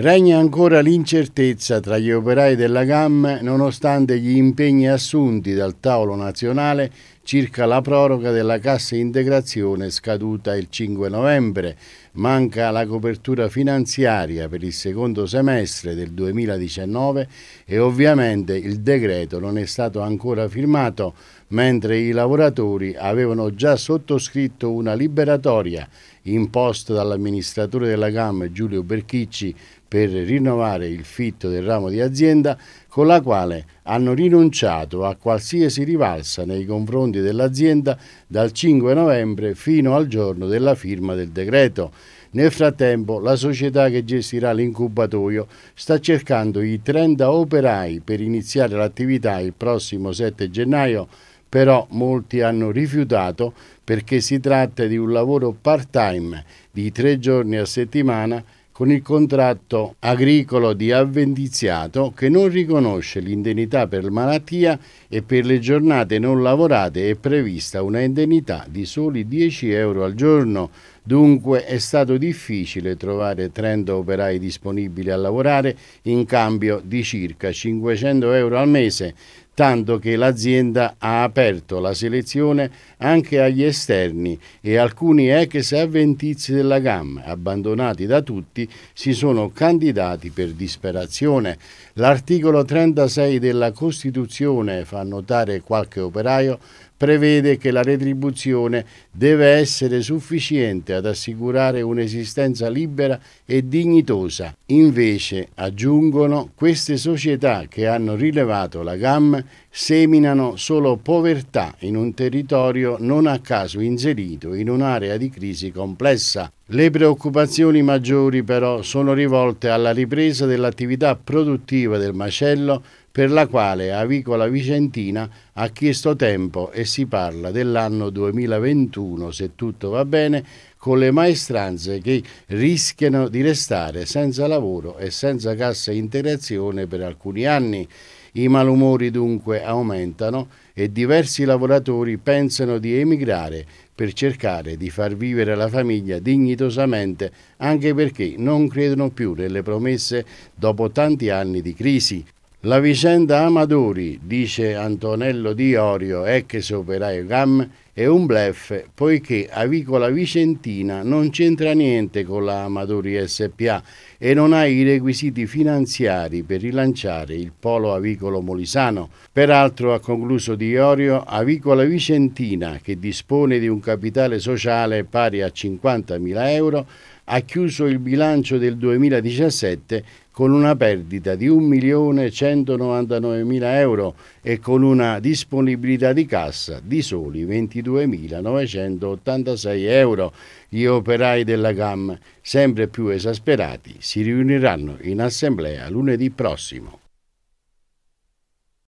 Regna ancora l'incertezza tra gli operai della GAM nonostante gli impegni assunti dal tavolo nazionale circa la proroga della cassa integrazione scaduta il 5 novembre. Manca la copertura finanziaria per il secondo semestre del 2019 e ovviamente il decreto non è stato ancora firmato, mentre i lavoratori avevano già sottoscritto una liberatoria imposta dall'amministratore della GAM Giulio Berchicci per rinnovare il fitto del ramo di azienda con la quale hanno rinunciato a qualsiasi rivalsa nei confronti dell'azienda dal 5 novembre fino al giorno della firma del decreto. Nel frattempo la società che gestirà l'incubatoio sta cercando i 30 operai per iniziare l'attività il prossimo 7 gennaio però molti hanno rifiutato perché si tratta di un lavoro part-time di tre giorni a settimana con il contratto agricolo di avvendiziato che non riconosce l'indennità per malattia e per le giornate non lavorate è prevista una indennità di soli 10 euro al giorno. Dunque è stato difficile trovare 30 operai disponibili a lavorare in cambio di circa 500 euro al mese, tanto che l'azienda ha aperto la selezione anche agli esterni e alcuni ex avventizi della GAM, abbandonati da tutti, si sono candidati per disperazione. L'articolo 36 della Costituzione, fa notare qualche operaio, prevede che la retribuzione deve essere sufficiente ad assicurare un'esistenza libera e dignitosa. Invece, aggiungono, queste società che hanno rilevato la GAM seminano solo povertà in un territorio non a caso inserito in un'area di crisi complessa. Le preoccupazioni maggiori però sono rivolte alla ripresa dell'attività produttiva del macello per la quale Avicola Vicentina ha chiesto tempo e si parla dell'anno 2021, se tutto va bene, con le maestranze che rischiano di restare senza lavoro e senza cassa integrazione per alcuni anni. I malumori dunque aumentano e diversi lavoratori pensano di emigrare per cercare di far vivere la famiglia dignitosamente anche perché non credono più nelle promesse dopo tanti anni di crisi. La vicenda Amadori, dice Antonello Di Orio, ex operaio GAM, è un blef poiché Avicola Vicentina non c'entra niente con la Amadori SPA e non ha i requisiti finanziari per rilanciare il polo avicolo molisano. Peraltro, ha concluso Di Orio, Avicola Vicentina, che dispone di un capitale sociale pari a 50.000 euro, ha chiuso il bilancio del 2017 con una perdita di 1.199.000 euro e con una disponibilità di cassa di soli 22.986 euro. Gli operai della GAM, sempre più esasperati, si riuniranno in assemblea lunedì prossimo.